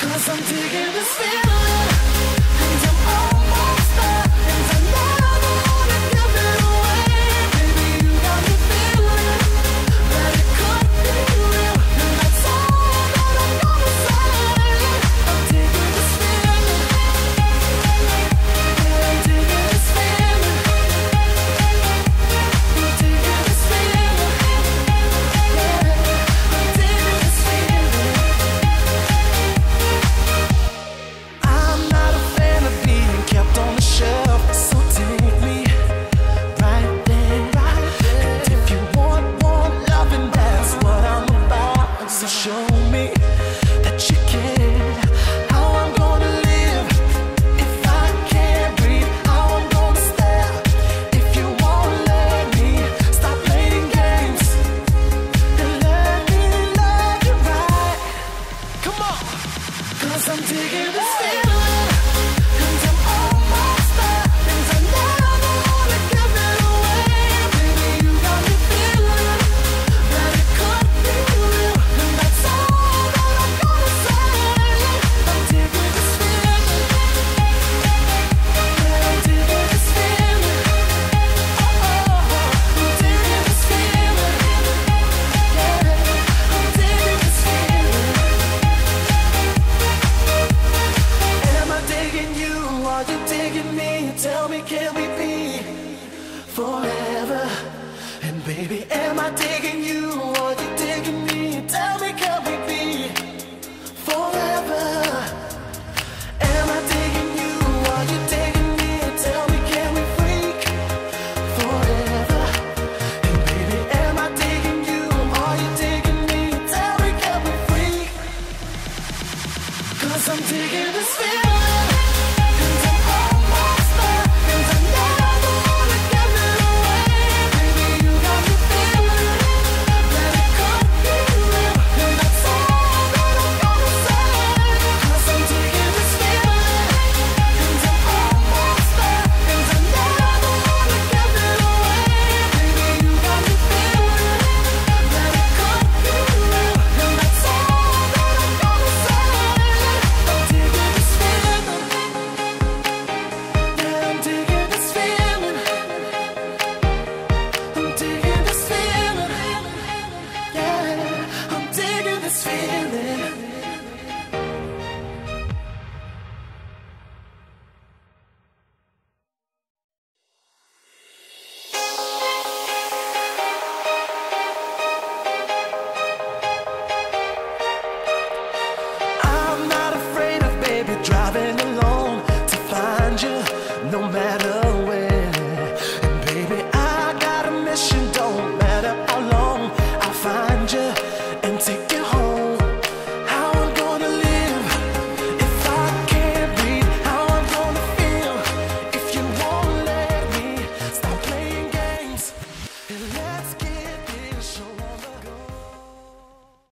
Cause I'm digging this feeling. Tell me, can we be forever? And baby, am I digging you or you digging me? Tell me, can we be forever? Am I digging you or you digging me? Tell me, can we freak forever? And baby, am I digging you or you digging me? Tell me, can we freak? Cause I'm digging this feeling.